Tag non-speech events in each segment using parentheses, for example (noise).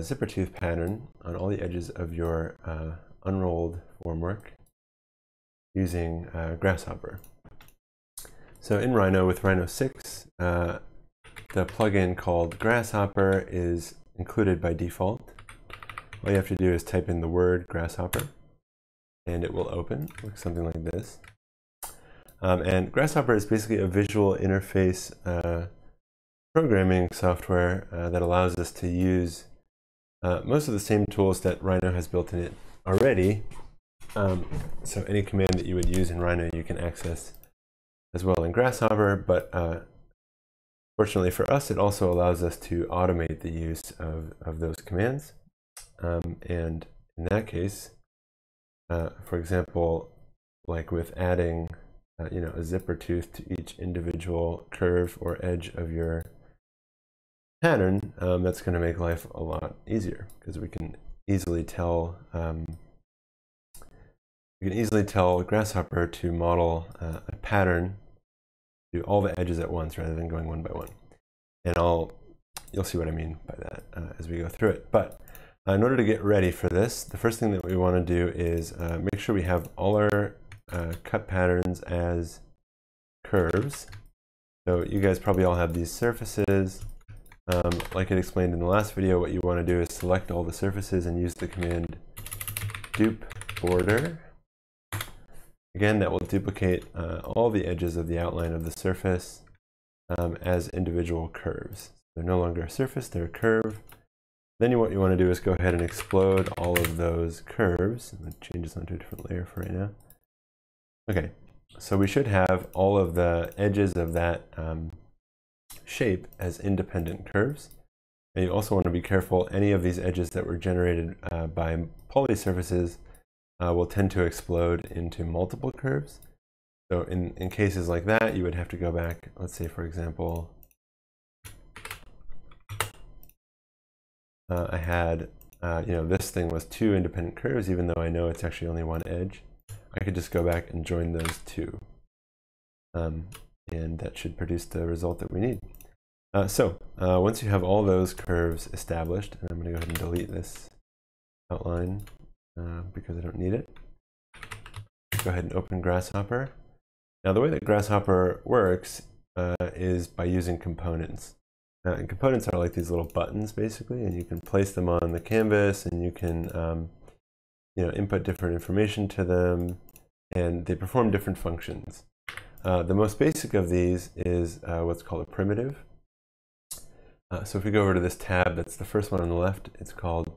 zipper tooth pattern on all the edges of your uh, unrolled formwork using uh, Grasshopper. So in Rhino with Rhino 6, uh, the plugin called Grasshopper is included by default. All you have to do is type in the word Grasshopper and it will open, looks something like this. Um, and Grasshopper is basically a visual interface uh, programming software uh, that allows us to use uh, most of the same tools that Rhino has built in it already. Um, so any command that you would use in Rhino you can access as well in Grasshopper, but uh, fortunately for us it also allows us to automate the use of, of those commands. Um, and in that case, uh, for example, like with adding uh, you know, a zipper tooth to each individual curve or edge of your pattern, um, that's going to make life a lot easier because we can easily tell um, we can easily tell Grasshopper to model uh, a pattern, do all the edges at once rather than going one by one. And I'll you'll see what I mean by that uh, as we go through it. But uh, in order to get ready for this, the first thing that we want to do is uh, make sure we have all our uh, cut patterns as curves. So you guys probably all have these surfaces. Um, like I explained in the last video, what you want to do is select all the surfaces and use the command dupe border. Again, that will duplicate uh, all the edges of the outline of the surface um, as individual curves. They're no longer a surface, they're a curve. Then what you want to do is go ahead and explode all of those curves. I'm going to change this onto a different layer for right now. Okay, so we should have all of the edges of that um, shape as independent curves. And you also want to be careful, any of these edges that were generated uh, by poly surfaces uh, will tend to explode into multiple curves. So in, in cases like that, you would have to go back, let's say for example, uh, I had, uh, you know, this thing was two independent curves, even though I know it's actually only one edge. I could just go back and join those two. Um, and that should produce the result that we need. Uh, so uh, once you have all those curves established, and I'm going to go ahead and delete this outline uh, because I don't need it. Go ahead and open Grasshopper. Now the way that Grasshopper works uh, is by using components. Uh, and components are like these little buttons basically, and you can place them on the canvas and you can um, you know, input different information to them and they perform different functions. Uh, the most basic of these is what's called a primitive. Uh, so if we go over to this tab, that's the first one on the left, it's called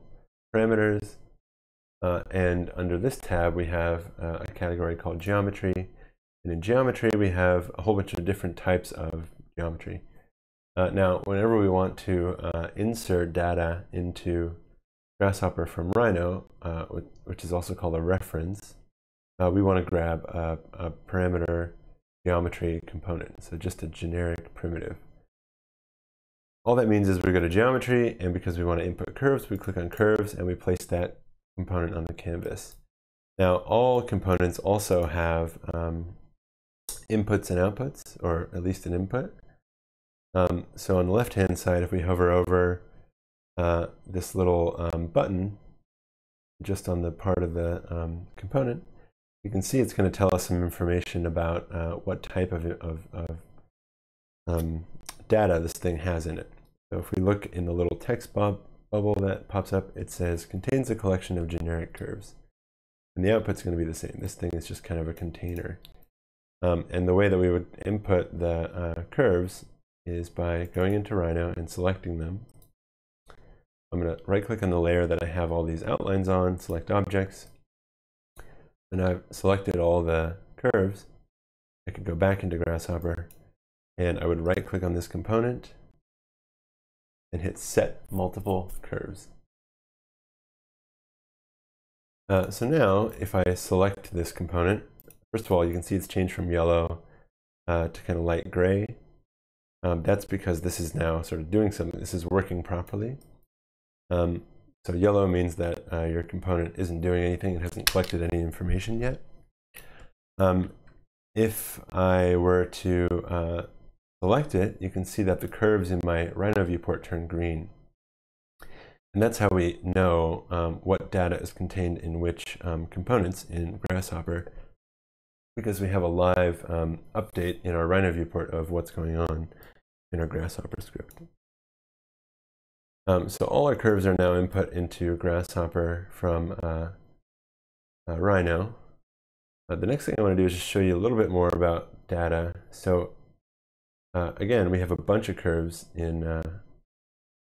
parameters. Uh, and under this tab, we have uh, a category called geometry. And in geometry, we have a whole bunch of different types of geometry. Uh, now, whenever we want to insert data into Grasshopper from Rhino, which is also called a reference, we want to grab a, a parameter geometry component, so just a generic primitive. All that means is we go to geometry, and because we want to input curves, we click on curves and we place that component on the canvas. Now, all components also have um, inputs and outputs, or at least an input. Um, so on the left-hand side, if we hover over uh, this little um, button, just on the part of the um, component, you can see it's going to tell us some information about uh, what type of, of, of um, data this thing has in it. So if we look in the little text bu bubble that pops up, it says contains a collection of generic curves. And the output's going to be the same. This thing is just kind of a container. Um, and the way that we would input the uh, curves is by going into Rhino and selecting them. I'm going to right click on the layer that I have all these outlines on, select objects, and I've selected all the curves, I could go back into Grasshopper and I would right click on this component and hit set multiple curves. Uh, so now if I select this component, first of all you can see it's changed from yellow uh, to kind of light gray. Um, that's because this is now sort of doing something, this is working properly. Um, so yellow means that uh, your component isn't doing anything, it hasn't collected any information yet. Um, if I were to uh, select it, you can see that the curves in my Rhino viewport turn green. And that's how we know um, what data is contained in which um, components in Grasshopper, because we have a live um, update in our Rhino viewport of what's going on in our Grasshopper script. Um, so all our curves are now input into Grasshopper from uh, uh, Rhino. Uh, the next thing I want to do is just show you a little bit more about data. So uh, again, we have a bunch of curves in uh,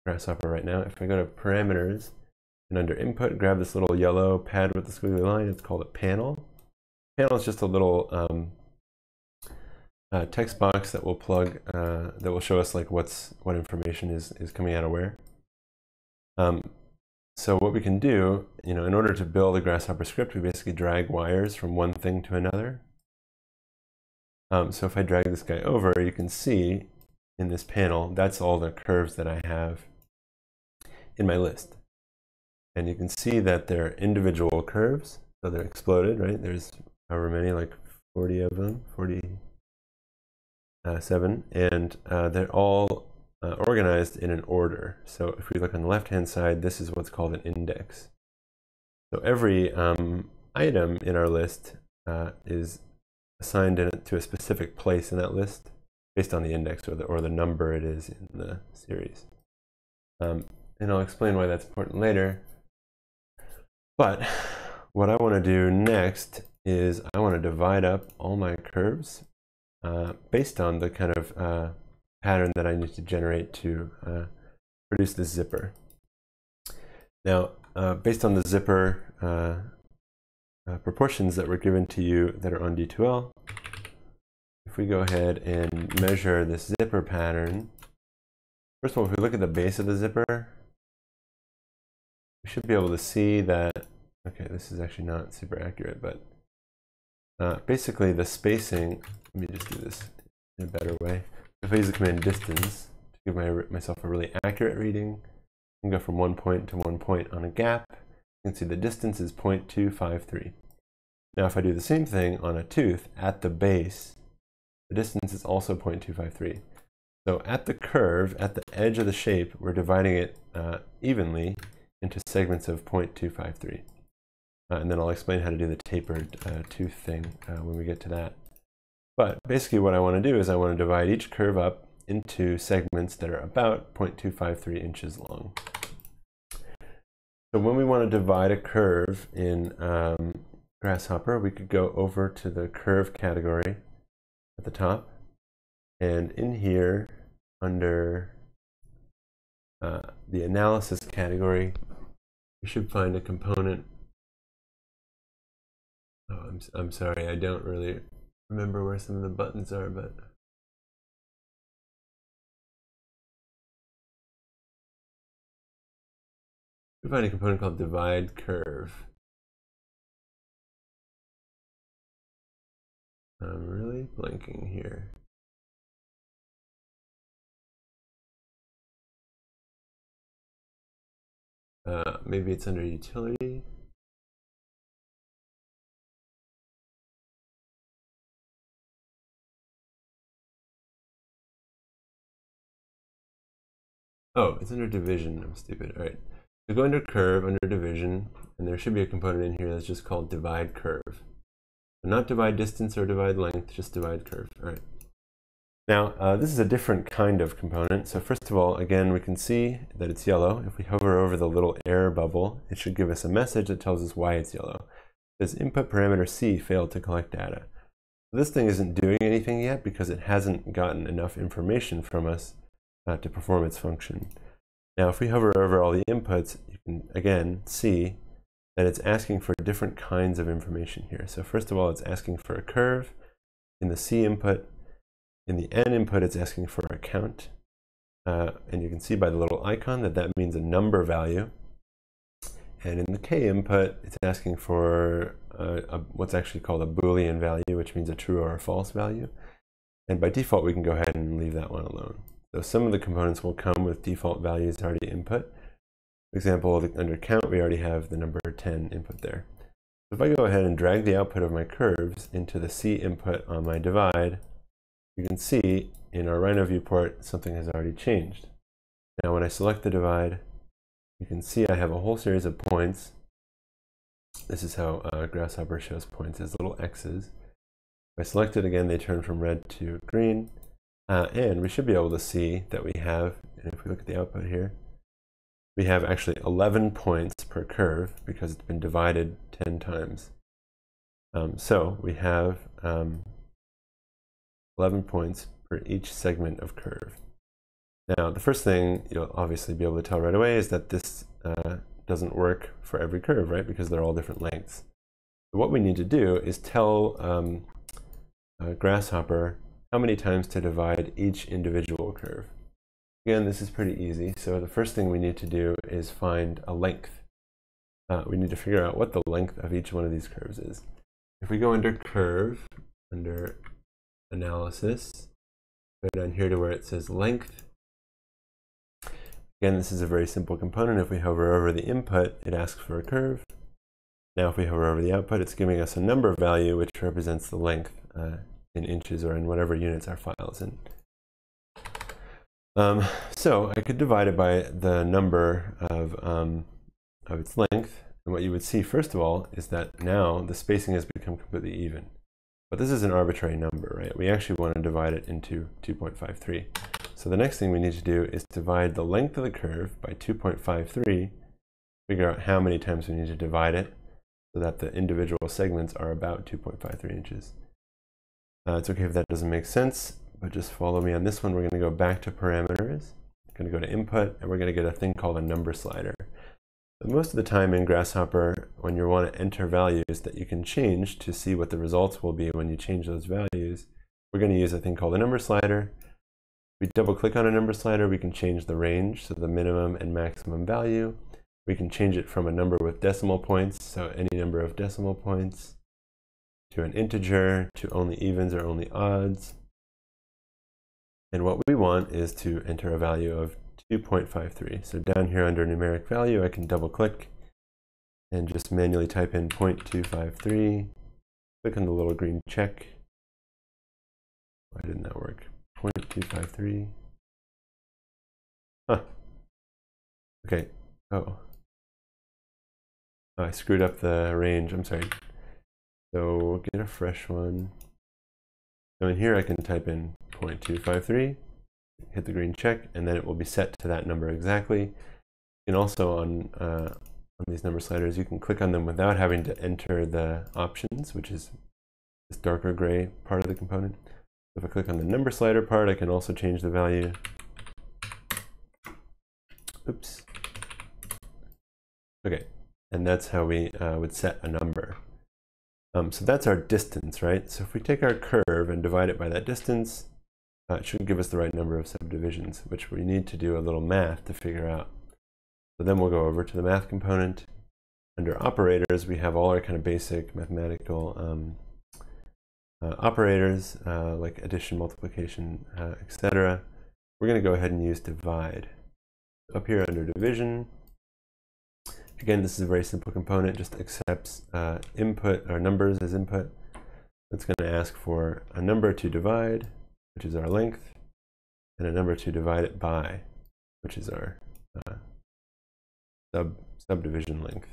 Grasshopper right now. If I go to parameters and under input, grab this little yellow pad with the squiggly line, it's called a panel. Panel is just a little um, uh, text box that will plug, uh, that will show us like what's, what information is, is coming out of where. Um, so what we can do, you know, in order to build a Grasshopper script, we basically drag wires from one thing to another. Um, so if I drag this guy over, you can see in this panel, that's all the curves that I have in my list. And you can see that they're individual curves, so they're exploded, right? There's however many, like 40 of them, 47, and uh, they're all uh, organized in an order. So if we look on the left-hand side, this is what's called an index. So every um, item in our list uh, is assigned it to a specific place in that list based on the index or the, or the number it is in the series. Um, and I'll explain why that's important later. But what I want to do next is I want to divide up all my curves uh, based on the kind of uh, pattern that I need to generate to uh, produce this zipper. Now, uh, based on the zipper uh, proportions that were given to you that are on D2L, if we go ahead and measure this zipper pattern, first of all, if we look at the base of the zipper, we should be able to see that, okay, this is actually not super accurate, but uh, basically the spacing, let me just do this in a better way. If I use the command distance to give my, myself a really accurate reading, I can go from one point to one point on a gap. You can see the distance is 0.253. Now if I do the same thing on a tooth at the base, the distance is also 0.253. So at the curve, at the edge of the shape, we're dividing it uh, evenly into segments of 0.253. Uh, and then I'll explain how to do the tapered uh, tooth thing uh, when we get to that. But basically what I want to do is I want to divide each curve up into segments that are about 0.253 inches long. So when we want to divide a curve in um, Grasshopper, we could go over to the curve category at the top. And in here, under uh, the analysis category, we should find a component. Oh, I'm, I'm sorry, I don't really remember where some of the buttons are, but we find a component called divide curve. I'm really blanking here. Uh, maybe it's under utility. Oh, it's under division. I'm stupid. All right. So go under curve, under division, and there should be a component in here that's just called divide curve. not divide distance or divide length, just divide curve. All right. Now, uh, this is a different kind of component. So first of all, again, we can see that it's yellow. If we hover over the little air bubble, it should give us a message that tells us why it's yellow. This input parameter C failed to collect data. This thing isn't doing anything yet because it hasn't gotten enough information from us uh, to perform its function. Now, if we hover over all the inputs, you can again see that it's asking for different kinds of information here. So first of all, it's asking for a curve. In the C input, in the N input, it's asking for a count. Uh, and you can see by the little icon that that means a number value. And in the K input, it's asking for a, a, what's actually called a Boolean value, which means a true or a false value. And by default, we can go ahead and leave that one alone. So some of the components will come with default values already input. For example, under count, we already have the number 10 input there. If I go ahead and drag the output of my curves into the C input on my divide, you can see in our Rhino viewport, something has already changed. Now when I select the divide, you can see I have a whole series of points. This is how uh, Grasshopper shows points as little x's. If I select it again, they turn from red to green. Uh, and we should be able to see that we have, and if we look at the output here, we have actually 11 points per curve because it's been divided 10 times. Um, so we have um, 11 points for each segment of curve. Now, the first thing you'll obviously be able to tell right away is that this uh, doesn't work for every curve, right? Because they're all different lengths. What we need to do is tell um, Grasshopper how many times to divide each individual curve. Again, this is pretty easy. So the first thing we need to do is find a length. Uh, we need to figure out what the length of each one of these curves is. If we go under curve, under analysis, go down here to where it says length. Again, this is a very simple component. If we hover over the input, it asks for a curve. Now if we hover over the output, it's giving us a number value which represents the length uh, in inches or in whatever units our file is in. Um, so I could divide it by the number of, um, of its length. And what you would see, first of all, is that now the spacing has become completely even. But this is an arbitrary number, right? We actually want to divide it into 2.53. So the next thing we need to do is divide the length of the curve by 2.53, figure out how many times we need to divide it so that the individual segments are about 2.53 inches. Uh, it's okay if that doesn't make sense, but just follow me on this one. We're going to go back to parameters. Going to go to input, and we're going to get a thing called a number slider. But most of the time in Grasshopper, when you want to enter values that you can change to see what the results will be when you change those values, we're going to use a thing called a number slider. We double click on a number slider, we can change the range, so the minimum and maximum value. We can change it from a number with decimal points, so any number of decimal points, to an integer, to only evens or only odds. And what we want is to enter a value of 2.53. So down here under numeric value, I can double click and just manually type in 0.253. Click on the little green check. Why didn't that work? 0.253. Huh. Okay. Oh. oh. I screwed up the range. I'm sorry. So we'll get a fresh one. So in here I can type in 0.253, hit the green check, and then it will be set to that number exactly. And also on, uh, on these number sliders, you can click on them without having to enter the options, which is this darker gray part of the component. If I click on the number slider part, I can also change the value. Oops. Okay, and that's how we uh, would set a number. Um, so that's our distance, right? So if we take our curve and divide it by that distance, uh, it should give us the right number of subdivisions, which we need to do a little math to figure out. So then we'll go over to the math component. Under operators, we have all our kind of basic mathematical um, uh, operators, uh, like addition, multiplication, uh, etc. We're going to go ahead and use divide. Up here under division, Again, this is a very simple component, just accepts uh, input or numbers as input. It's going to ask for a number to divide, which is our length, and a number to divide it by, which is our uh, sub subdivision length.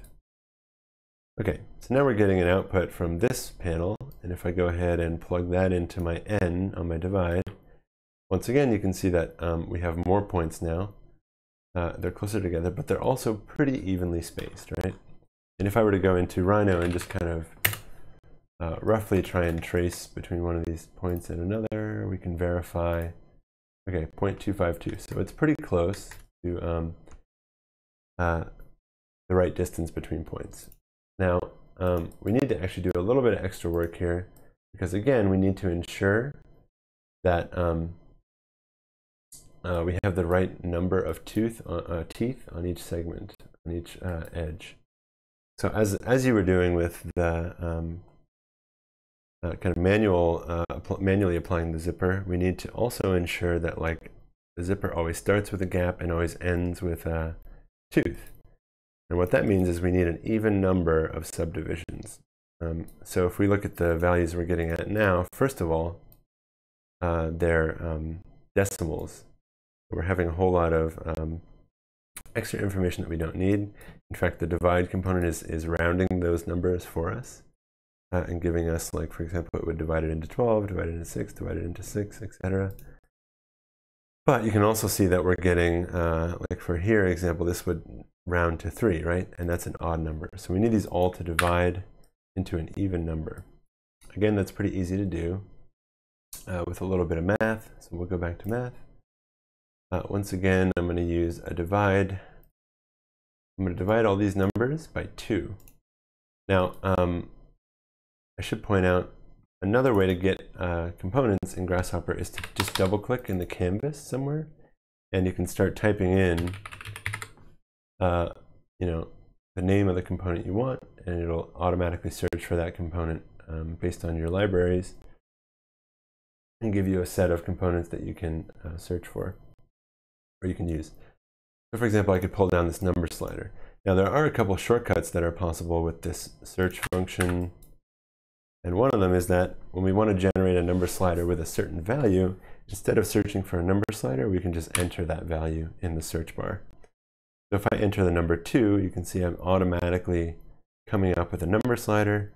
Okay, so now we're getting an output from this panel, and if I go ahead and plug that into my n on my divide, once again you can see that um, we have more points now, uh, they're closer together, but they're also pretty evenly spaced, right? And if I were to go into Rhino and just kind of uh, roughly try and trace between one of these points and another, we can verify, okay, 0.252. So it's pretty close to um, uh, the right distance between points. Now, um, we need to actually do a little bit of extra work here because again, we need to ensure that um, uh, we have the right number of tooth, uh, uh, teeth on each segment, on each uh, edge. So as, as you were doing with the um, uh, kind of manual, uh, manually applying the zipper, we need to also ensure that like the zipper always starts with a gap and always ends with a tooth. And what that means is we need an even number of subdivisions. Um, so if we look at the values we're getting at now, first of all, they're um, decimals we're having a whole lot of um, extra information that we don't need. In fact, the divide component is, is rounding those numbers for us uh, and giving us, like, for example, it would divide it into 12, divide it into 6, divide it into 6, etc. But you can also see that we're getting, uh, like for here example, this would round to 3, right? And that's an odd number. So we need these all to divide into an even number. Again, that's pretty easy to do uh, with a little bit of math. So we'll go back to math. Uh, once again, I'm going to use a divide. I'm going to divide all these numbers by 2. Now, um, I should point out another way to get uh, components in Grasshopper is to just double click in the canvas somewhere and you can start typing in uh, you know the name of the component you want and it'll automatically search for that component um, based on your libraries and give you a set of components that you can uh, search for or you can use. So for example, I could pull down this number slider. Now there are a couple shortcuts that are possible with this search function. And one of them is that when we want to generate a number slider with a certain value, instead of searching for a number slider, we can just enter that value in the search bar. So if I enter the number 2, you can see I'm automatically coming up with a number slider.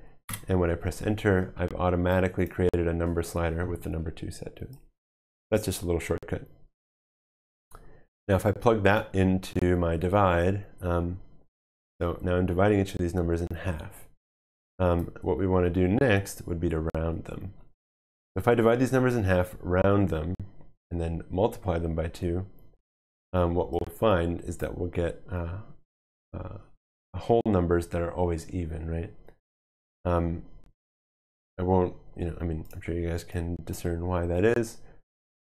And when I press enter, I've automatically created a number slider with the number 2 set to it. That's just a little shortcut. Now if I plug that into my divide, um, so now I'm dividing each of these numbers in half. Um, what we want to do next would be to round them. If I divide these numbers in half, round them, and then multiply them by 2, um, what we'll find is that we'll get uh, uh, whole numbers that are always even, right? Um, I won't, you know, I mean, I'm sure you guys can discern why that is,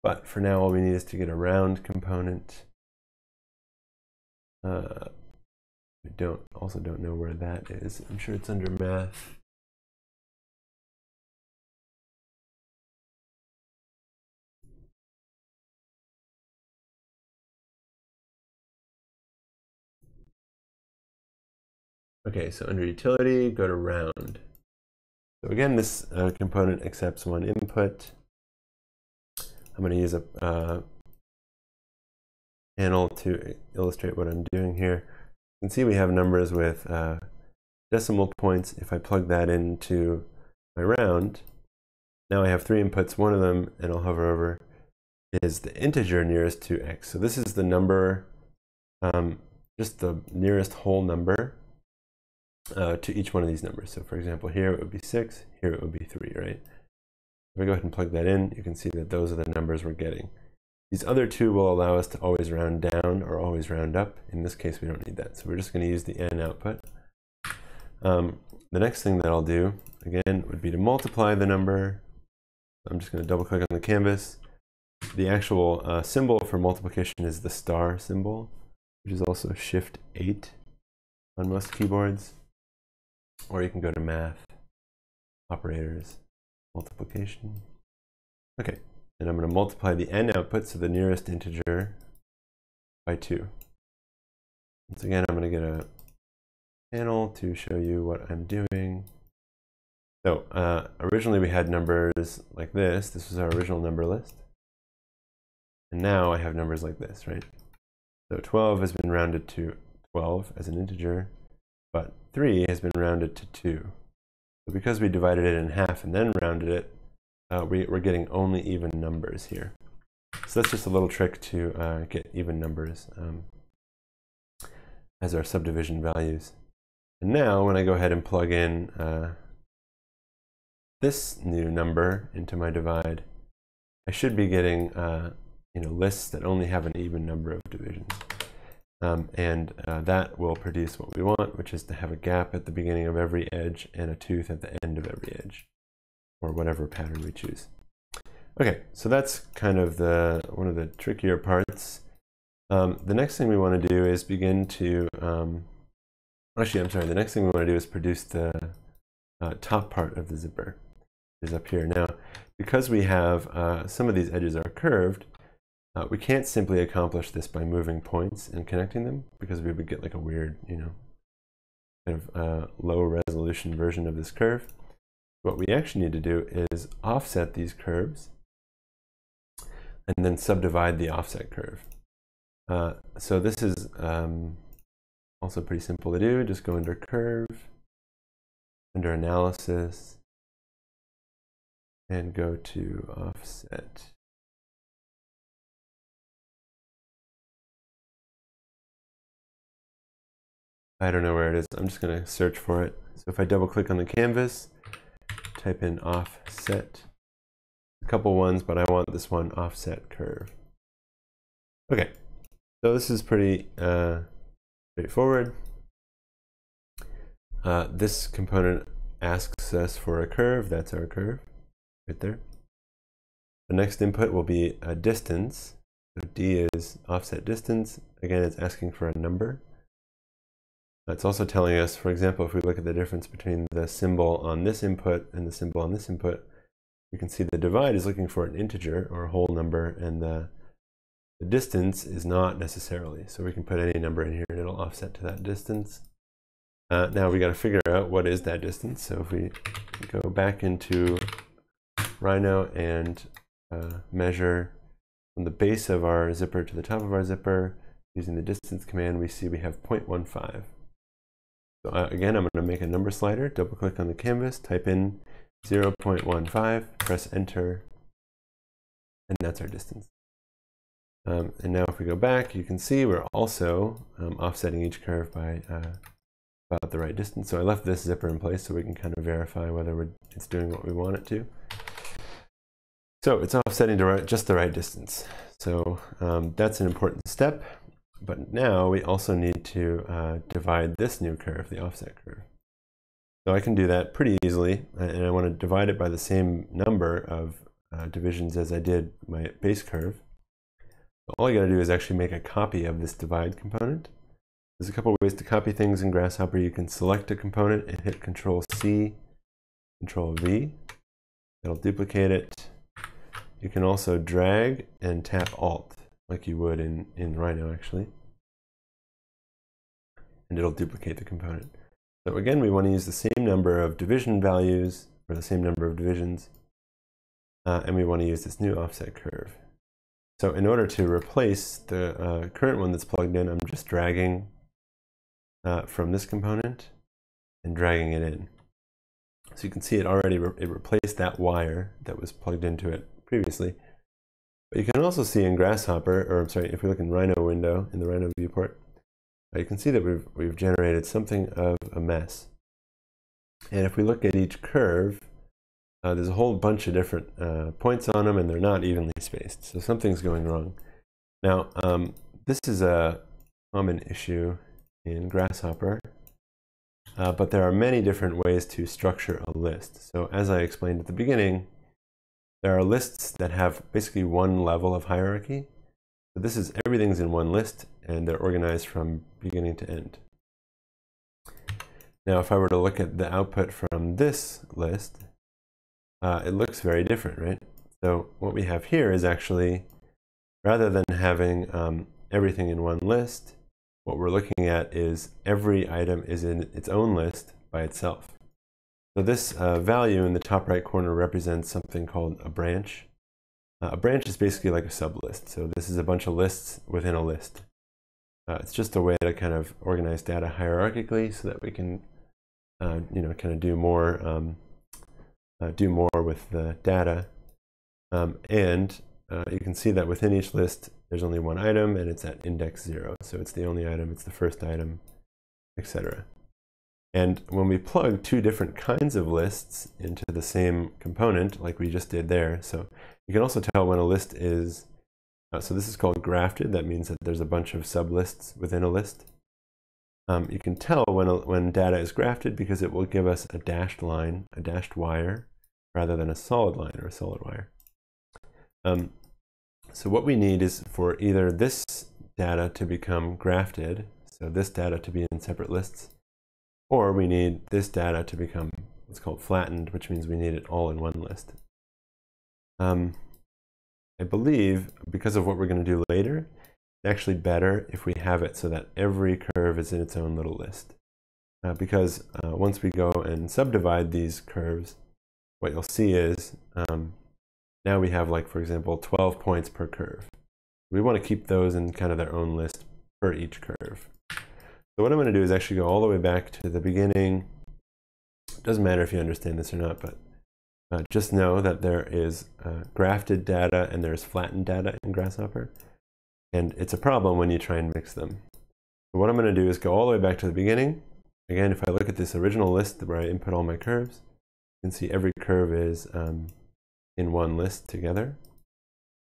but for now all we need is to get a round component uh, I don't also don't know where that is. I'm sure it's under math. Okay, so under utility, go to round. So again, this uh, component accepts one input. I'm going to use a uh, panel to illustrate what I'm doing here. You can see we have numbers with uh, decimal points. If I plug that into my round, now I have three inputs. One of them, and I'll hover over, is the integer nearest to x. So this is the number, um, just the nearest whole number uh, to each one of these numbers. So for example, here it would be 6, here it would be 3, right? If I go ahead and plug that in, you can see that those are the numbers we're getting. These other two will allow us to always round down or always round up. In this case, we don't need that. So we're just going to use the n output. Um, the next thing that I'll do, again, would be to multiply the number. I'm just going to double click on the canvas. The actual uh, symbol for multiplication is the star symbol, which is also shift 8 on most keyboards. Or you can go to math, operators, multiplication. Okay, and I'm going to multiply the n output, so the nearest integer, by 2. Once again, I'm going to get a panel to show you what I'm doing. So uh, originally we had numbers like this. This was our original number list. And now I have numbers like this, right? So 12 has been rounded to 12 as an integer, but 3 has been rounded to 2. So because we divided it in half and then rounded it, uh, we, are getting only even numbers here. So that's just a little trick to uh, get even numbers um, as our subdivision values. And now when I go ahead and plug in uh, this new number into my divide, I should be getting uh, you know, lists that only have an even number of divisions. Um, and uh, that will produce what we want, which is to have a gap at the beginning of every edge and a tooth at the end of every edge or whatever pattern we choose. Okay, so that's kind of the one of the trickier parts. Um, the next thing we want to do is begin to, um, actually, I'm sorry, the next thing we want to do is produce the uh, top part of the zipper, is up here. Now, because we have, uh, some of these edges are curved, uh, we can't simply accomplish this by moving points and connecting them, because we would get like a weird, you know, kind of uh, low resolution version of this curve. What we actually need to do is offset these curves and then subdivide the offset curve. Uh, so this is um, also pretty simple to do. Just go under curve, under analysis, and go to offset. I don't know where it is. I'm just going to search for it. So if I double click on the canvas, type in offset, a couple ones, but I want this one offset curve. Okay, so this is pretty uh, straightforward. Uh, this component asks us for a curve. That's our curve right there. The next input will be a distance. So d is offset distance. Again, it's asking for a number. It's also telling us, for example, if we look at the difference between the symbol on this input and the symbol on this input, we can see the divide is looking for an integer or a whole number, and the, the distance is not necessarily. So we can put any number in here and it'll offset to that distance. Uh, now we got to figure out what is that distance. So if we go back into Rhino and uh, measure from the base of our zipper to the top of our zipper using the distance command, we see we have 0.15. So uh, again, I'm going to make a number slider, double click on the canvas, type in 0.15, press enter, and that's our distance. Um, and now if we go back, you can see we're also um, offsetting each curve by uh, about the right distance. So I left this zipper in place so we can kind of verify whether it's doing what we want it to. So it's offsetting to right, just the right distance. So um, that's an important step. But now we also need to uh, divide this new curve, the offset curve. So I can do that pretty easily, and I want to divide it by the same number of uh, divisions as I did my base curve. all you got to do is actually make a copy of this divide component. There's a couple ways to copy things in Grasshopper. You can select a component and hit Control C, Control V. It'll duplicate it. You can also drag and tap Alt like you would in, in Rhino actually. And it'll duplicate the component. So again, we want to use the same number of division values or the same number of divisions. Uh, and we want to use this new offset curve. So in order to replace the uh, current one that's plugged in, I'm just dragging uh, from this component and dragging it in. So you can see it already, re it replaced that wire that was plugged into it previously. But you can also see in Grasshopper, or I'm sorry, if we look in Rhino window, in the Rhino viewport, uh, you can see that we've, we've generated something of a mess. And if we look at each curve, uh, there's a whole bunch of different uh, points on them and they're not evenly spaced. So something's going wrong. Now, um, this is a common issue in Grasshopper, uh, but there are many different ways to structure a list. So as I explained at the beginning, there are lists that have basically one level of hierarchy. So this is everything's in one list and they're organized from beginning to end. Now, if I were to look at the output from this list, uh, it looks very different, right? So what we have here is actually, rather than having um, everything in one list, what we're looking at is every item is in its own list by itself. So this uh, value in the top right corner represents something called a branch. Uh, a branch is basically like a sublist. So this is a bunch of lists within a list. Uh, it's just a way to kind of organize data hierarchically so that we can, uh, you know, kind of do more, um, uh, do more with the data. Um, and uh, you can see that within each list, there's only one item and it's at index zero. So it's the only item, it's the first item, etc. And when we plug two different kinds of lists into the same component, like we just did there, so you can also tell when a list is, uh, so this is called grafted. That means that there's a bunch of sublists within a list. Um, you can tell when, when data is grafted because it will give us a dashed line, a dashed wire, rather than a solid line or a solid wire. Um, so what we need is for either this data to become grafted, so this data to be in separate lists, or we need this data to become what's called flattened, which means we need it all in one list. Um, I believe because of what we're going to do later, it's actually better if we have it so that every curve is in its own little list. Uh, because uh, once we go and subdivide these curves, what you'll see is um, now we have like, for example, 12 points per curve. We want to keep those in kind of their own list for each curve. So what I'm going to do is actually go all the way back to the beginning. It doesn't matter if you understand this or not, but uh, just know that there is uh, grafted data and there's flattened data in Grasshopper. And it's a problem when you try and mix them. So what I'm going to do is go all the way back to the beginning. Again, if I look at this original list where I input all my curves, you can see every curve is um, in one list together.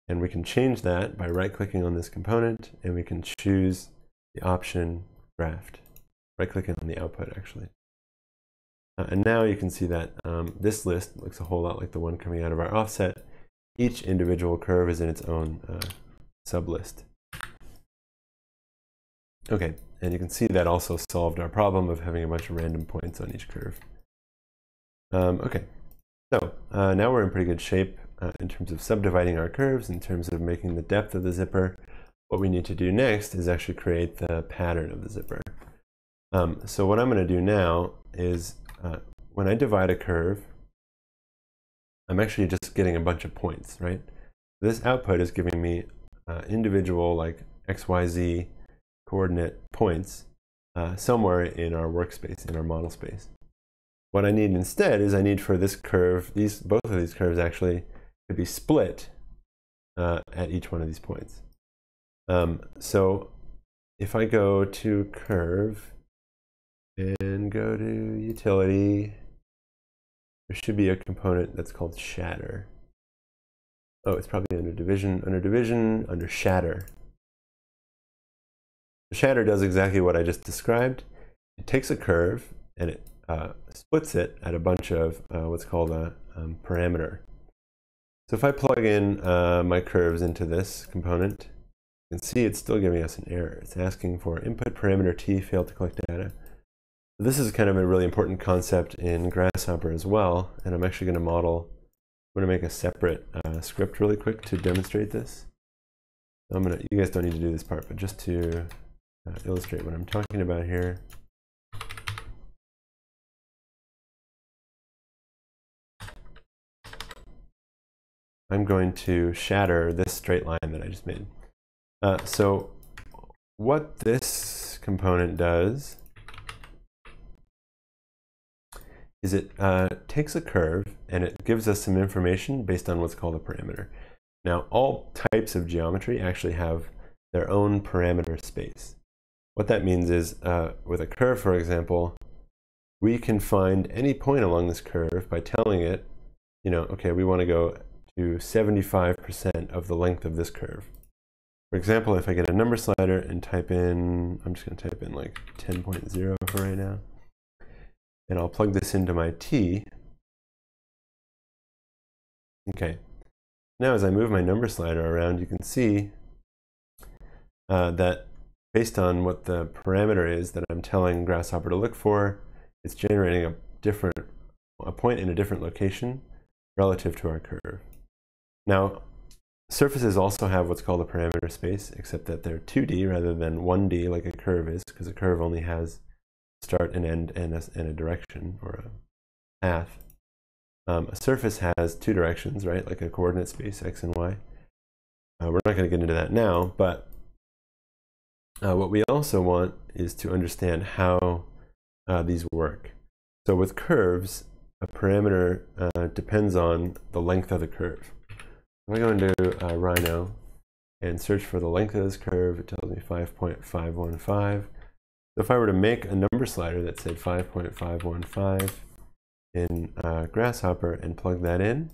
And we can change that by right-clicking on this component, and we can choose the option graft. Right-clicking on the output, actually. Uh, and now you can see that um, this list looks a whole lot like the one coming out of our offset. Each individual curve is in its own uh, sublist. Okay, and you can see that also solved our problem of having a bunch of random points on each curve. Um, okay, so uh, now we're in pretty good shape uh, in terms of subdividing our curves, in terms of making the depth of the zipper. What we need to do next is actually create the pattern of the zipper. Um, so what I'm going to do now is uh, when I divide a curve, I'm actually just getting a bunch of points, right? This output is giving me uh, individual like XYZ coordinate points uh, somewhere in our workspace, in our model space. What I need instead is I need for this curve, these both of these curves actually to be split uh, at each one of these points. Um, so if I go to curve and go to utility, there should be a component that's called shatter. Oh, it's probably under division, under division, under shatter. The shatter does exactly what I just described. It takes a curve and it uh, splits it at a bunch of uh, what's called a um, parameter. So if I plug in uh, my curves into this component, can see it's still giving us an error. It's asking for input parameter t failed to collect data. This is kind of a really important concept in Grasshopper as well, and I'm actually going to model, I'm going to make a separate uh, script really quick to demonstrate this. I'm going to, you guys don't need to do this part, but just to uh, illustrate what I'm talking about here. I'm going to shatter this straight line that I just made. Uh, so what this component does is it uh, takes a curve and it gives us some information based on what's called a parameter. Now, all types of geometry actually have their own parameter space. What that means is, uh, with a curve, for example, we can find any point along this curve by telling it, you know, okay, we want to go to 75% of the length of this curve. For example, if I get a number slider and type in, I'm just going to type in like 10.0 for right now, and I'll plug this into my t. Okay, now as I move my number slider around, you can see uh, that based on what the parameter is that I'm telling Grasshopper to look for, it's generating a different, a point in a different location relative to our curve. Now, surfaces also have what's called a parameter space, except that they're 2D rather than 1D like a curve is, because a curve only has start and end and a, and a direction or a path. Um, a surface has two directions, right, like a coordinate space, x and y. Uh, we're not going to get into that now, but uh, what we also want is to understand how uh, these work. So with curves, a parameter uh, depends on the length of the curve. If I go into uh, Rhino and search for the length of this curve, it tells me 5.515. So if I were to make a number slider that said 5.515 in uh, Grasshopper and plug that in,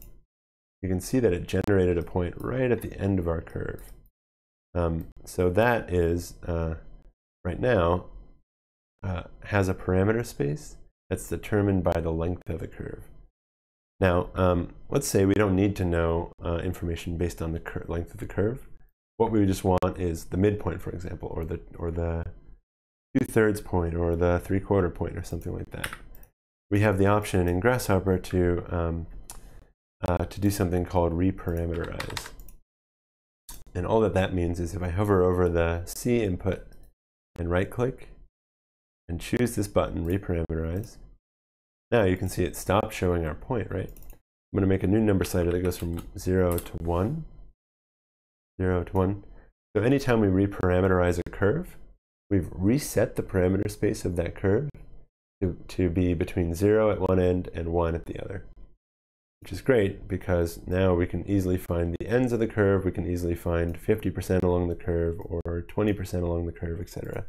you can see that it generated a point right at the end of our curve. Um, so that is, uh, right now, uh, has a parameter space that's determined by the length of the curve. Now, um, let's say we don't need to know uh, information based on the length of the curve. What we just want is the midpoint, for example, or the, or the two-thirds point, or the three-quarter point, or something like that. We have the option in Grasshopper to, um, uh, to do something called reparameterize. And all that that means is if I hover over the C input and right-click and choose this button, reparameterize, now you can see it stopped showing our point, right? I'm going to make a new number slider that goes from 0 to 1. 0 to 1. So anytime we reparameterize a curve, we've reset the parameter space of that curve to, to be between 0 at one end and 1 at the other, which is great because now we can easily find the ends of the curve, we can easily find 50% along the curve or 20% along the curve, etc.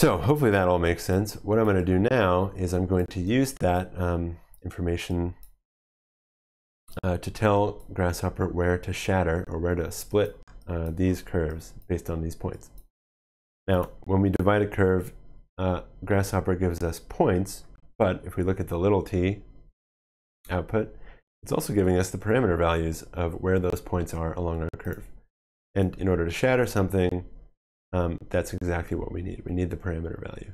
So hopefully that all makes sense. What I'm going to do now is I'm going to use that um, information uh, to tell Grasshopper where to shatter or where to split uh, these curves based on these points. Now, when we divide a curve, uh, Grasshopper gives us points, but if we look at the little t output, it's also giving us the parameter values of where those points are along our curve. And in order to shatter something, um, that's exactly what we need. We need the parameter value.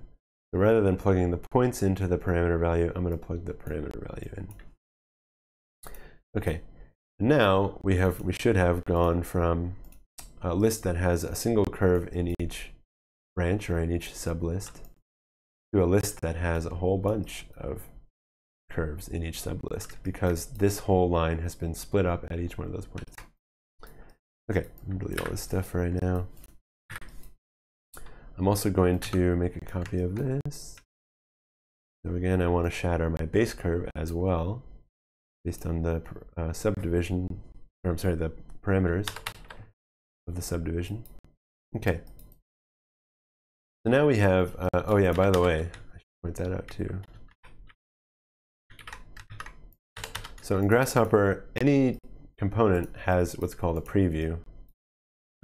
So rather than plugging the points into the parameter value, I'm going to plug the parameter value in. Okay, now we have we should have gone from a list that has a single curve in each branch or in each sublist to a list that has a whole bunch of curves in each sublist because this whole line has been split up at each one of those points. Okay, I'm delete all this stuff right now. I'm also going to make a copy of this. So again, I want to shatter my base curve as well based on the uh, subdivision, or I'm sorry, the parameters of the subdivision. Okay. So now we have, uh, oh yeah, by the way, I should point that out too. So in Grasshopper, any component has what's called a preview.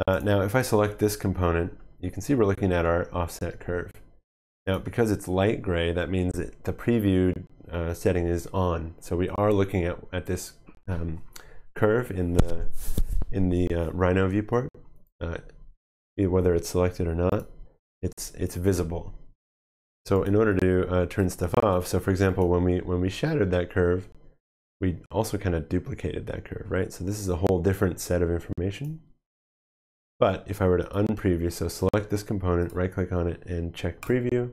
Uh, now, if I select this component, you can see we're looking at our offset curve. Now, because it's light gray, that means that the previewed uh, setting is on. So we are looking at, at this um, curve in the, in the uh, Rhino viewport, uh, whether it's selected or not, it's, it's visible. So in order to uh, turn stuff off, so for example, when we, when we shattered that curve, we also kind of duplicated that curve, right? So this is a whole different set of information. But if I were to unpreview, so select this component, right click on it and check preview,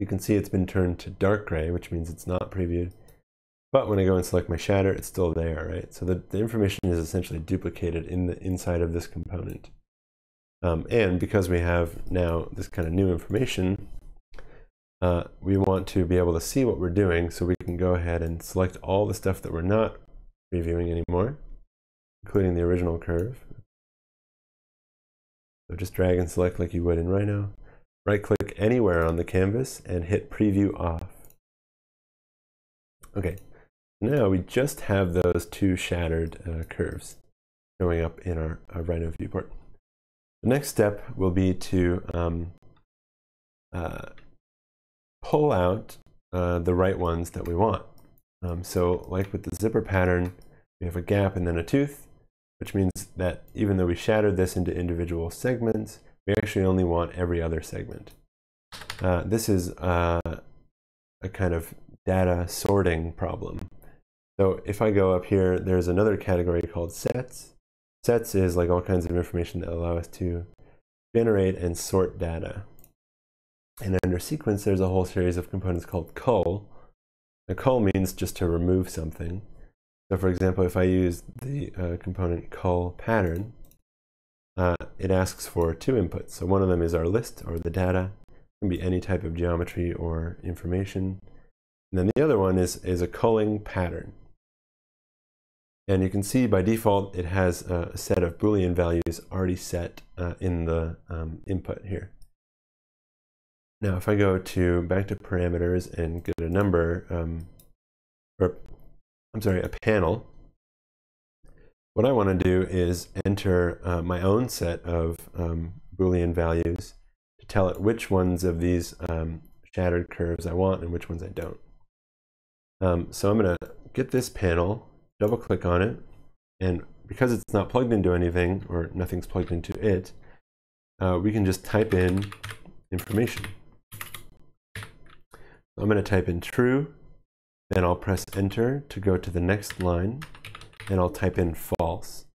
you can see it's been turned to dark gray, which means it's not previewed. But when I go and select my shatter, it's still there, right? So the, the information is essentially duplicated in the inside of this component. Um, and because we have now this kind of new information, uh, we want to be able to see what we're doing so we can go ahead and select all the stuff that we're not previewing anymore, including the original curve. So just drag and select like you would in Rhino. Right click anywhere on the canvas and hit preview off. Okay, now we just have those two shattered uh, curves showing up in our, our Rhino viewport. The next step will be to um, uh, pull out uh, the right ones that we want. Um, so like with the zipper pattern, we have a gap and then a tooth, which means that even though we shattered this into individual segments, we actually only want every other segment. Uh, this is uh, a kind of data sorting problem. So if I go up here, there's another category called sets. Sets is like all kinds of information that allow us to generate and sort data. And under sequence, there's a whole series of components called cull. A cull means just to remove something. So for example, if I use the uh, component cull pattern, uh, it asks for two inputs. So one of them is our list or the data. It can be any type of geometry or information. And then the other one is, is a culling pattern. And you can see by default, it has a set of Boolean values already set uh, in the um, input here. Now, if I go to back to parameters and get a number, um, or I'm sorry, a panel, what I want to do is enter uh, my own set of um, Boolean values to tell it which ones of these um, shattered curves I want and which ones I don't. Um, so I'm going to get this panel, double click on it, and because it's not plugged into anything or nothing's plugged into it, uh, we can just type in information. I'm going to type in true, then I'll press enter to go to the next line and I'll type in false.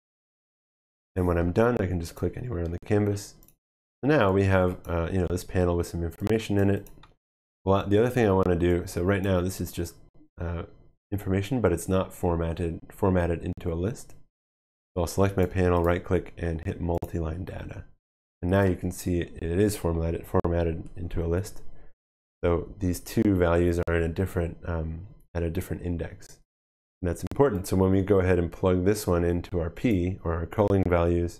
And when I'm done, I can just click anywhere on the canvas. now we have uh, you know this panel with some information in it. Well, the other thing I want to do, so right now this is just uh, information, but it's not formatted formatted into a list. So I'll select my panel, right click, and hit multi-line data. And now you can see it is formatted, formatted into a list. So these two values are in a different, um, at a different index. And that's important. So when we go ahead and plug this one into our P or our culling values,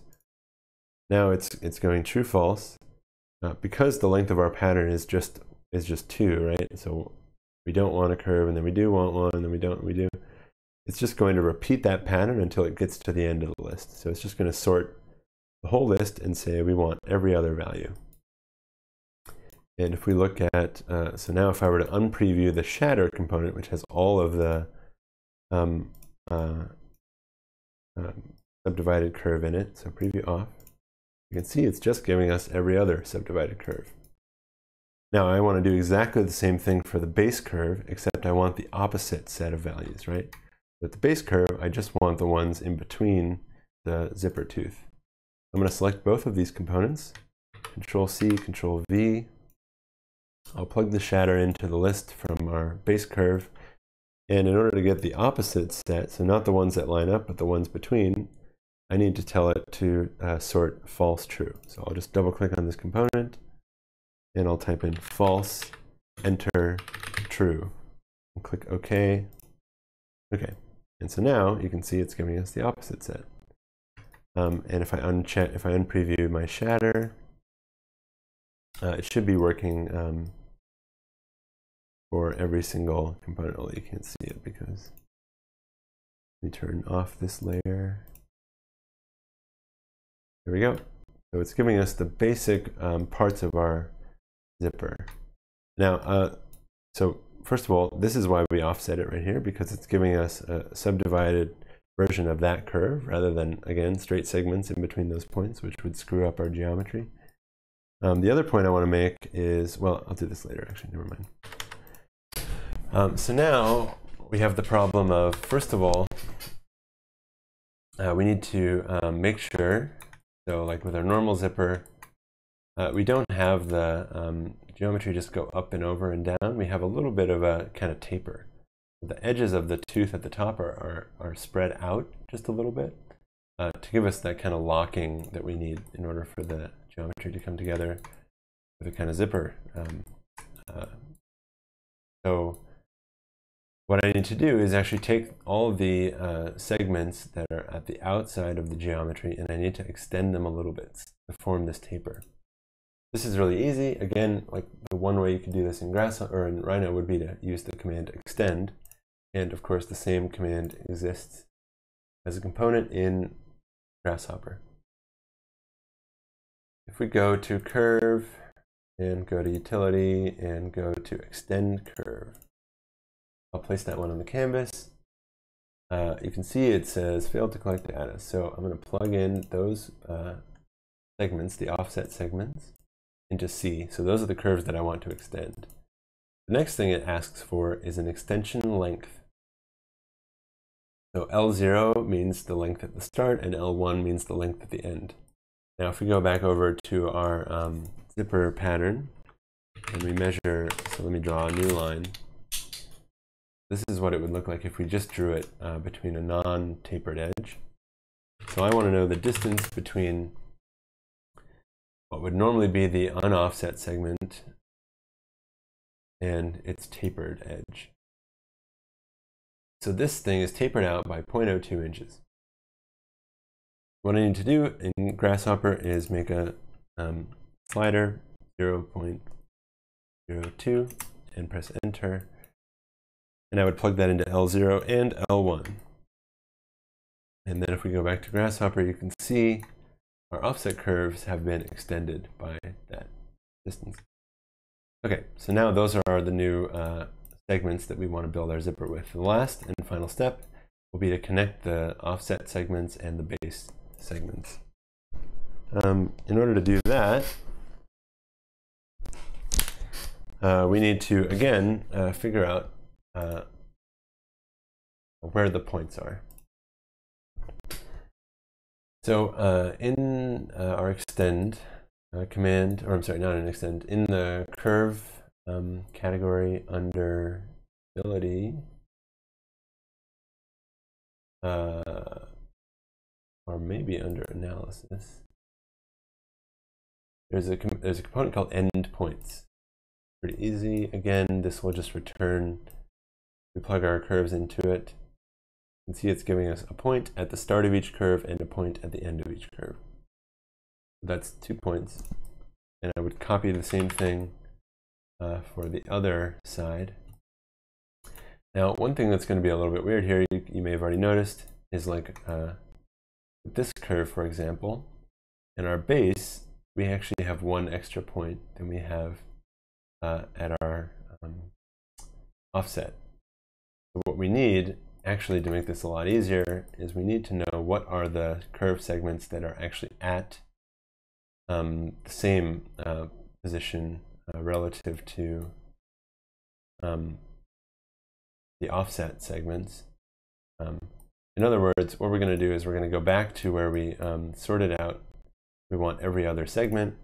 now it's it's going true false uh, because the length of our pattern is just is just two, right? So we don't want a curve, and then we do want one, and then we don't, we do. It's just going to repeat that pattern until it gets to the end of the list. So it's just going to sort the whole list and say we want every other value. And if we look at, uh, so now if I were to unpreview the shatter component, which has all of the um, uh, um, subdivided curve in it, so preview off, you can see it's just giving us every other subdivided curve. Now I want to do exactly the same thing for the base curve, except I want the opposite set of values, right? With the base curve, I just want the ones in between the zipper tooth. I'm going to select both of these components, Control C, Control V. I'll plug the shatter into the list from our base curve. And in order to get the opposite set, so not the ones that line up, but the ones between, I need to tell it to uh, sort false true. So I'll just double click on this component and I'll type in false, enter true, and click OK. Okay, and so now you can see it's giving us the opposite set. Um, and if I uncheck, if I unpreview my shatter, uh, it should be working um, for every single component. Only you can't see it because we turn off this layer. There we go. So it's giving us the basic um, parts of our zipper. Now, uh, so first of all, this is why we offset it right here because it's giving us a subdivided version of that curve rather than, again, straight segments in between those points, which would screw up our geometry. Um, the other point I want to make is, well, I'll do this later, actually, never mind. Um, so now we have the problem of, first of all, uh, we need to um, make sure, so like with our normal zipper, uh, we don't have the um, geometry just go up and over and down. We have a little bit of a kind of taper. The edges of the tooth at the top are, are, are spread out just a little bit uh, to give us that kind of locking that we need in order for the geometry to come together with a kind of zipper. Um, uh, so what I need to do is actually take all the uh, segments that are at the outside of the geometry and I need to extend them a little bit to form this taper. This is really easy. Again, like the one way you can do this in Grass or in Rhino would be to use the command extend. And of course, the same command exists as a component in Grasshopper. If we go to curve and go to utility and go to extend curve, I'll place that one on the canvas. Uh, you can see it says failed to collect data. So I'm going to plug in those uh, segments, the offset segments into C. So those are the curves that I want to extend. The next thing it asks for is an extension length. So L0 means the length at the start and L1 means the length at the end. Now if we go back over to our um, zipper pattern and we measure, so let me draw a new line. This is what it would look like if we just drew it uh, between a non-tapered edge. So I want to know the distance between what would normally be the unoffset segment and its tapered edge. So this thing is tapered out by 0.02 inches. What I need to do in Grasshopper is make a um, slider 0.02 and press enter. And I would plug that into L0 and L1. And then if we go back to Grasshopper, you can see our offset curves have been extended by that distance. Okay, so now those are the new uh, segments that we want to build our zipper with. The last and final step will be to connect the offset segments and the base segments. Um, in order to do that, uh, we need to, again, uh, figure out uh, where the points are. So uh, in uh, our extend uh, command, or I'm sorry, not an extend, in the curve um, category under utility, uh, or maybe under analysis, there's a, there's a component called endpoints. Pretty easy. Again, this will just return, we plug our curves into it. Can see it's giving us a point at the start of each curve and a point at the end of each curve. That's two points. And I would copy the same thing uh, for the other side. Now, one thing that's going to be a little bit weird here, you, you may have already noticed, is like uh, this curve, for example, in our base, we actually have one extra point than we have uh, at our um, offset. What we need, actually to make this a lot easier, is we need to know what are the curve segments that are actually at um, the same uh, position uh, relative to um, the offset segments. Um, in other words, what we're going to do is we're going to go back to where we um, sorted out we want every other segment.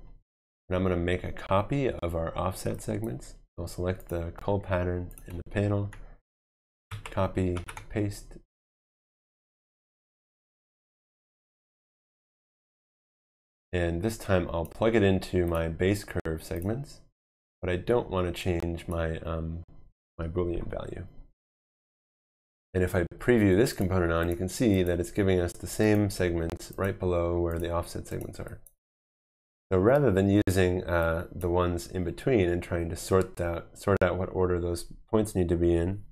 And I'm going to make a copy of our offset segments. I'll select the cull pattern in the panel, copy, paste. And this time I'll plug it into my base curve segments, but I don't want to change my, um, my Boolean value. And if I preview this component on, you can see that it's giving us the same segments right below where the offset segments are. So rather than using uh, the ones in between and trying to sort out, sort out what order those points need to be in,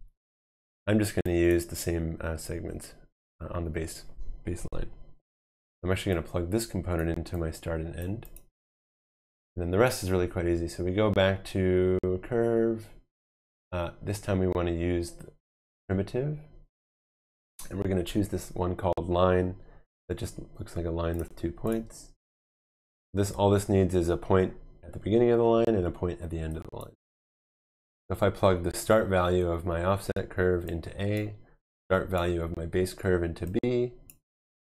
I'm just going to use the same uh, segments uh, on the base baseline. I'm actually going to plug this component into my start and end. And then the rest is really quite easy. So we go back to curve. Uh, this time we want to use the primitive. And we're going to choose this one called line that just looks like a line with two points. This All this needs is a point at the beginning of the line and a point at the end of the line. If I plug the start value of my offset curve into A, start value of my base curve into B,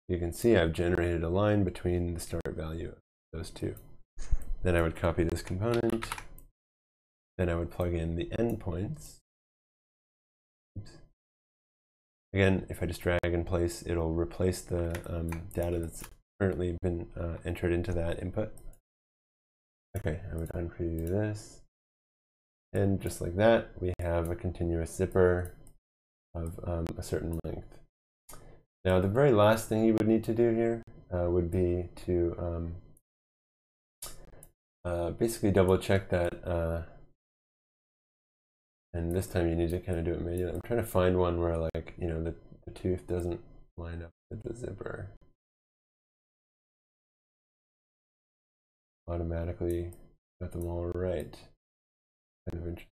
you can see I've generated a line between the start value of those two. Then I would copy this component. Then I would plug in the endpoints. Again, if I just drag and place, it'll replace the um, data that's currently been uh, entered into that input. Okay, I would unpreview this. And just like that, we have a continuous zipper of um, a certain length. Now, the very last thing you would need to do here uh, would be to um, uh, basically double check that uh, and this time you need to kind of do it manually. I'm trying to find one where like, you know, the, the tooth doesn't line up with the zipper. Automatically got them all right. Kind of interesting.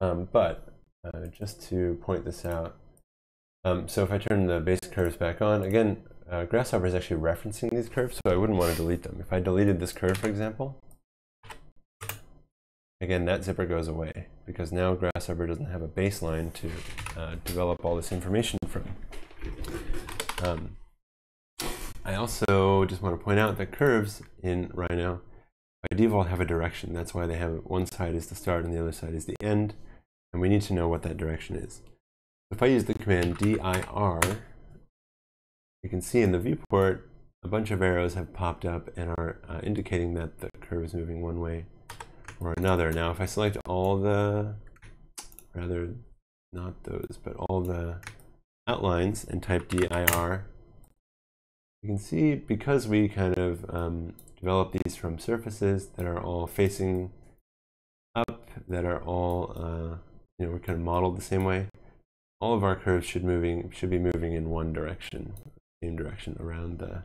Um, but uh, just to point this out, um, so if I turn the base curves back on, again, uh, Grasshopper is actually referencing these curves, so I wouldn't want to delete them. If I deleted this curve, for example, again, that zipper goes away because now Grasshopper doesn't have a baseline to uh, develop all this information from. Um, I also just want to point out that curves in Rhino default have a direction. That's why they have one side is the start and the other side is the end. And we need to know what that direction is. If I use the command dir, you can see in the viewport a bunch of arrows have popped up and are uh, indicating that the curve is moving one way or another. Now, if I select all the, rather not those, but all the outlines and type dir, you can see because we kind of um, develop these from surfaces that are all facing up, that are all, uh, you know, we're kind of modeled the same way. All of our curves should moving should be moving in one direction, same direction around the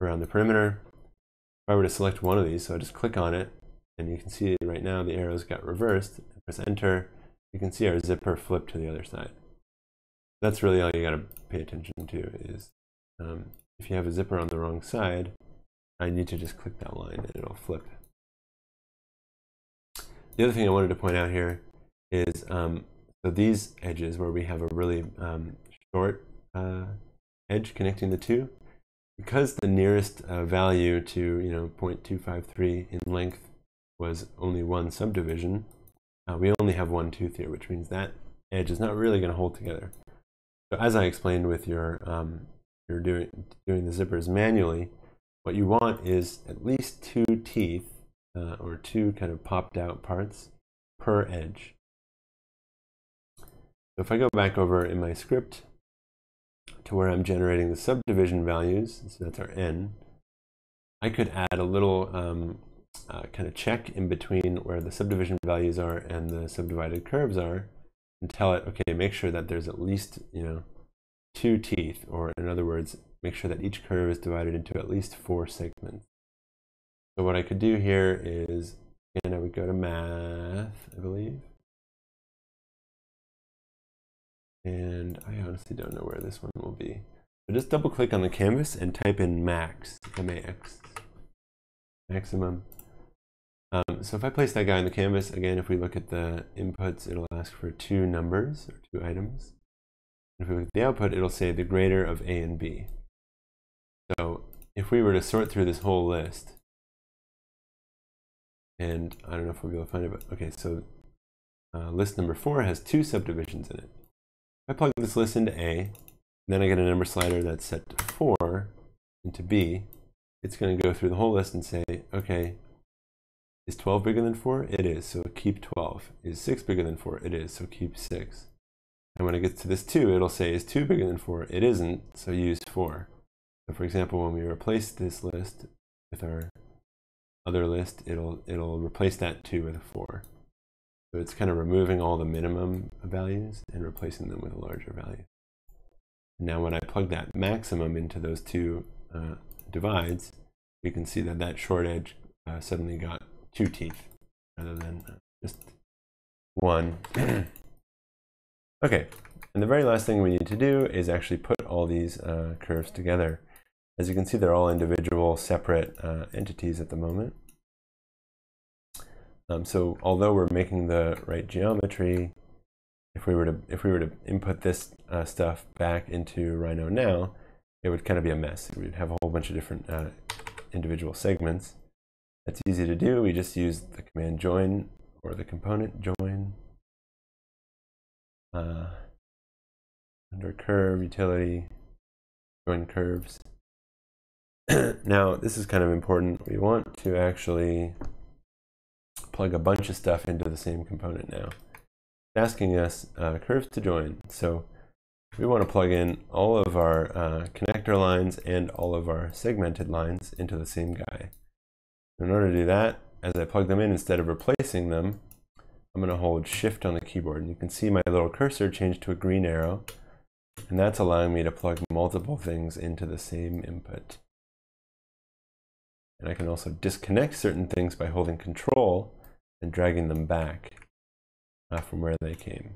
around the perimeter. If I were to select one of these, so I just click on it, and you can see right now the arrows got reversed. Press enter. You can see our zipper flip to the other side. That's really all you got to pay attention to is um, if you have a zipper on the wrong side, I need to just click that line and it'll flip. The other thing I wanted to point out here is um, so these edges where we have a really um, short uh, edge connecting the two, because the nearest uh, value to you know 0.253 in length was only one subdivision, uh, we only have one tooth here, which means that edge is not really going to hold together. So as I explained with your um, you're doing doing the zippers manually, what you want is at least two teeth uh, or two kind of popped out parts per edge. So if I go back over in my script to where I'm generating the subdivision values, so that's our n, I could add a little um, uh, kind of check in between where the subdivision values are and the subdivided curves are and tell it, okay, make sure that there's at least, you know, two teeth, or in other words, make sure that each curve is divided into at least four segments. So what I could do here is, and I would go to math, I believe. And I honestly don't know where this one will be. So just double click on the canvas and type in max, M-A-X, maximum. Um, so if I place that guy on the canvas, again, if we look at the inputs, it'll ask for two numbers or two items. If we look at the output, it'll say the greater of A and B. So if we were to sort through this whole list, and I don't know if we'll be able to find it, but okay, so uh, list number four has two subdivisions in it. I plug this list into A, then I get a number slider that's set to four into B, it's going to go through the whole list and say, okay, is 12 bigger than 4? It is, so keep 12. Is 6 bigger than 4? It is, so keep 6. And when it gets to this 2, it'll say, is 2 bigger than 4? It isn't, so use 4. So for example, when we replace this list with our other list, it'll, it'll replace that 2 with a 4. So it's kind of removing all the minimum values and replacing them with a larger value. Now when I plug that maximum into those two uh, divides, you can see that that short edge uh, suddenly got two teeth rather than just one. (clears throat) okay, and the very last thing we need to do is actually put all these uh, curves together. As you can see, they're all individual separate uh, entities at the moment. Um, so although we're making the right geometry, if we were to if we were to input this uh, stuff back into Rhino now, it would kind of be a mess. We'd have a whole bunch of different uh, individual segments. That's easy to do. We just use the command join or the component join. Uh, under curve utility, join curves. (clears throat) now, this is kind of important. We want to actually plug a bunch of stuff into the same component now. It's asking us uh, curves to join. So we want to plug in all of our uh, connector lines and all of our segmented lines into the same guy. In order to do that, as I plug them in, instead of replacing them, I'm going to hold shift on the keyboard. And you can see my little cursor change to a green arrow. And that's allowing me to plug multiple things into the same input. And I can also disconnect certain things by holding control and dragging them back uh, from where they came.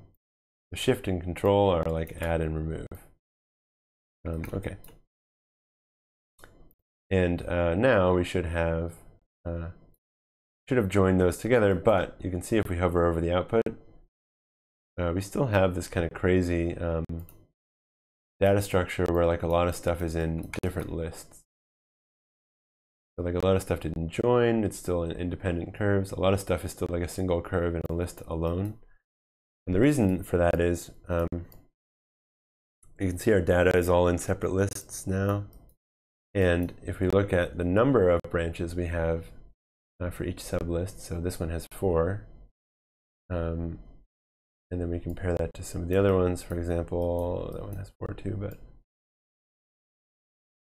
The shift and control are like add and remove. Um, okay. And uh, now we should have uh, should have joined those together, but you can see if we hover over the output, uh, we still have this kind of crazy um, data structure where like a lot of stuff is in different lists. So like a lot of stuff didn't join, it's still in independent curves. A lot of stuff is still like a single curve in a list alone. And the reason for that is um, you can see our data is all in separate lists now. And if we look at the number of branches we have uh, for each sublist, so this one has four, um, and then we compare that to some of the other ones. For example, that one has four too, but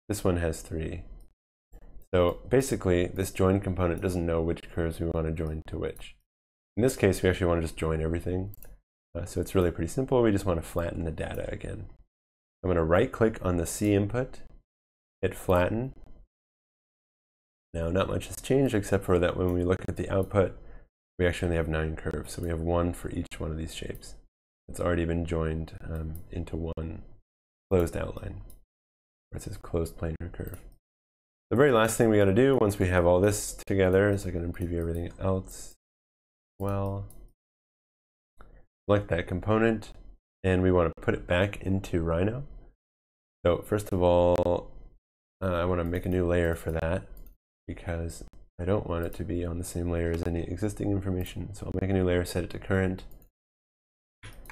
this one has three. So basically, this join component doesn't know which curves we want to join to which. In this case, we actually want to just join everything. Uh, so it's really pretty simple. We just want to flatten the data again. I'm going to right click on the C input, hit flatten. Now not much has changed except for that when we look at the output, we actually only have nine curves. So we have one for each one of these shapes. It's already been joined um, into one closed outline, where it says closed planar curve. The very last thing we got to do once we have all this together is I can preview everything else. Well, select that component and we want to put it back into Rhino. So first of all, uh, I want to make a new layer for that because I don't want it to be on the same layer as any existing information. So I'll make a new layer, set it to current.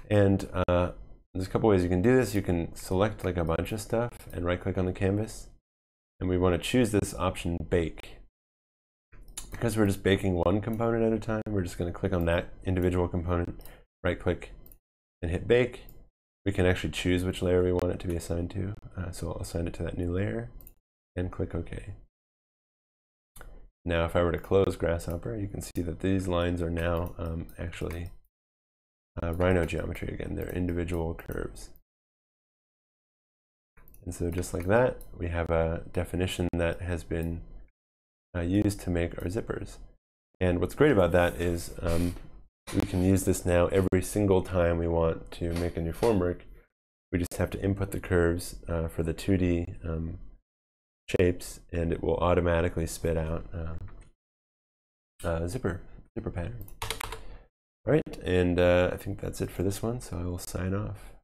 And uh, there's a couple ways you can do this. You can select like a bunch of stuff and right click on the canvas. And we want to choose this option bake. Because we're just baking one component at a time, we're just going to click on that individual component, right click and hit bake. We can actually choose which layer we want it to be assigned to. Uh, so I'll assign it to that new layer and click OK. Now if I were to close Grasshopper, you can see that these lines are now um, actually uh, Rhino geometry again. They're individual curves. And so just like that, we have a definition that has been uh, used to make our zippers. And what's great about that is um, we can use this now every single time we want to make a new formwork. We just have to input the curves uh, for the 2D um, shapes and it will automatically spit out um, a zipper, zipper pattern. All right, and uh, I think that's it for this one, so I will sign off.